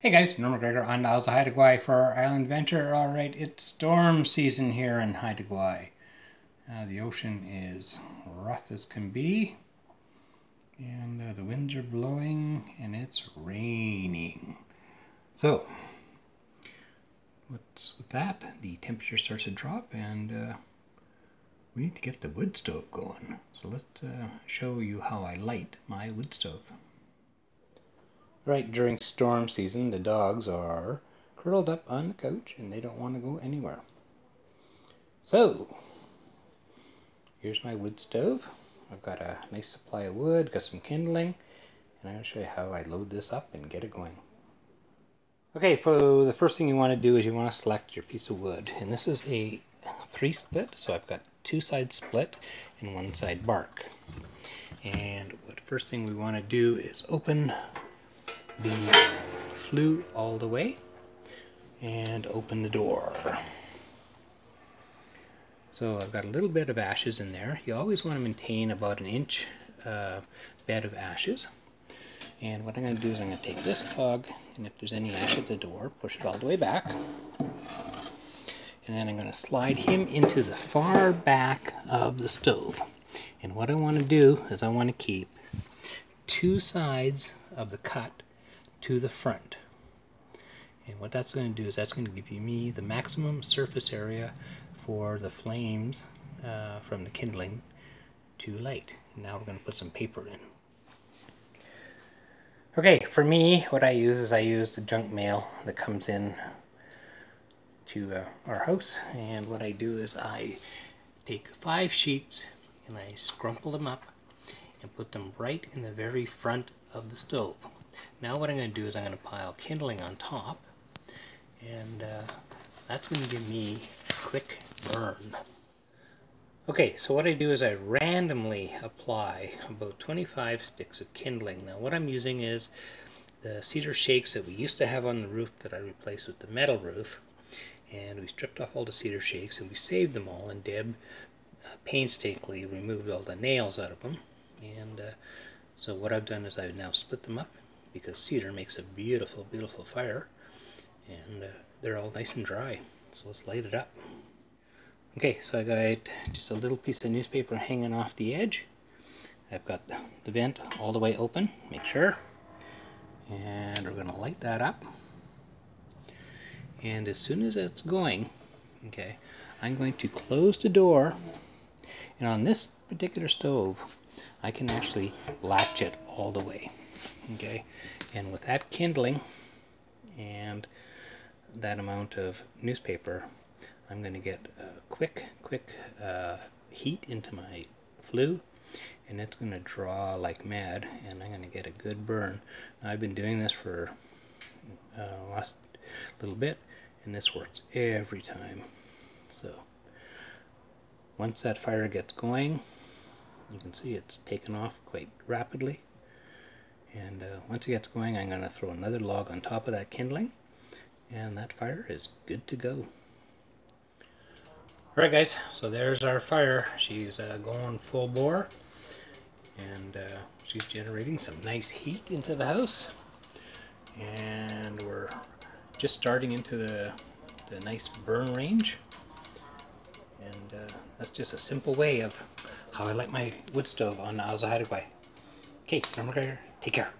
Hey guys, Norman McGregor on Isles of Haida Gwaii for our island adventure. Alright, it's storm season here in Haida Gwaii. Uh, the ocean is rough as can be. And uh, the winds are blowing and it's raining. So, what's with that? The temperature starts to drop and uh, we need to get the wood stove going. So let's uh, show you how I light my wood stove. Right during storm season, the dogs are curled up on the couch and they don't want to go anywhere. So, here's my wood stove. I've got a nice supply of wood, got some kindling, and to show you how I load this up and get it going. Okay, so the first thing you want to do is you want to select your piece of wood. And this is a three split, so I've got two sides split and one side bark. And what first thing we want to do is open the flue all the way and open the door. So I've got a little bit of ashes in there. You always want to maintain about an inch uh, bed of ashes. And what I'm going to do is I'm going to take this dog, and if there's any ash at the door, push it all the way back. And then I'm going to slide him into the far back of the stove. And what I want to do is I want to keep two sides of the cut to the front. And what that's going to do is that's going to give you me the maximum surface area for the flames uh, from the kindling to light. Now we're going to put some paper in. Okay, for me, what I use is I use the junk mail that comes in to uh, our house. And what I do is I take five sheets and I scrumple them up and put them right in the very front of the stove. Now what I'm going to do is I'm going to pile kindling on top and uh, that's going to give me a quick burn. Okay, so what I do is I randomly apply about 25 sticks of kindling. Now what I'm using is the cedar shakes that we used to have on the roof that I replaced with the metal roof. And we stripped off all the cedar shakes and we saved them all and Deb uh, painstakingly removed all the nails out of them. And uh, so what I've done is I've now split them up because cedar makes a beautiful, beautiful fire. And uh, they're all nice and dry. So let's light it up. Okay, so I got just a little piece of newspaper hanging off the edge. I've got the vent all the way open, make sure. And we're going to light that up. And as soon as it's going, okay, I'm going to close the door. And on this particular stove, I can actually latch it all the way okay and with that kindling and that amount of newspaper I'm going to get a quick quick uh, heat into my flue and it's going to draw like mad and I'm going to get a good burn. Now, I've been doing this for uh, last little bit and this works every time. So once that fire gets going you can see it's taken off quite rapidly and uh, once it gets going, I'm going to throw another log on top of that kindling. And that fire is good to go. Alright guys, so there's our fire. She's uh, going full bore. And uh, she's generating some nice heat into the house. And we're just starting into the, the nice burn range. And uh, that's just a simple way of how I light my wood stove on Isles of Haida Gwaii. Okay, McGregor. Take care.